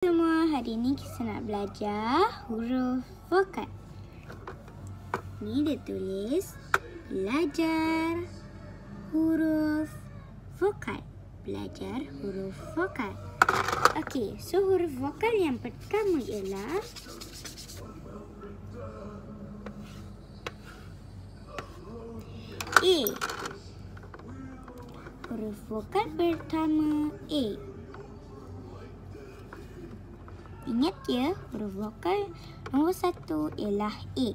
semua, hari ni kita nak belajar huruf vokal. Ni dia tulis belajar huruf vokal. Belajar huruf vokal. Okey, so huruf vokal yang pertama ialah A. Huruf vokal pertama A. Ingat ya, huruf vokal nombor satu ialah A.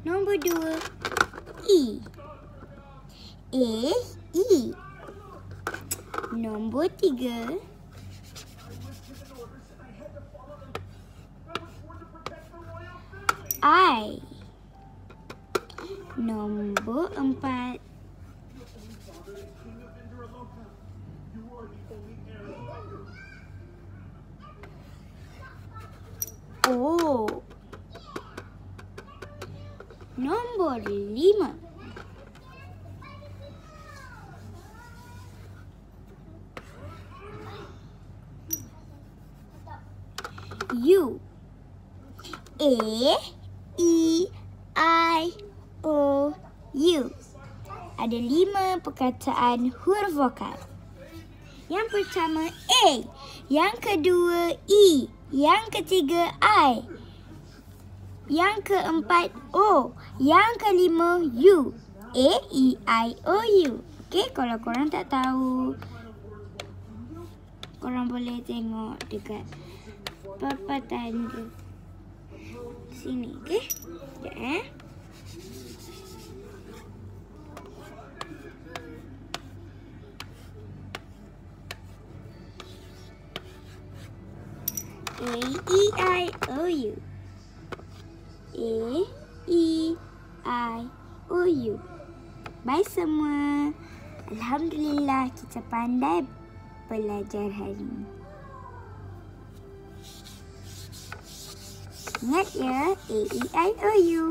Nombor dua, E. A, E. Nombor tiga, I. Nombor empat, Oh. Nombor lima. U. A. E. I. O. U. Ada lima perkataan huruf vokal. Yang pertama A. Yang kedua E. Yang ketiga I. Yang keempat O. Yang kelima U. A, E, I, O, U. Okey, kalau korang tak tahu, korang boleh tengok dekat papatan tu. Sini, okey? Sekejap eh. A E I O U. A E I O U. Bye semua. Alhamdulillah kita pandai belajar hari ini. Ingat ya, A E I O U.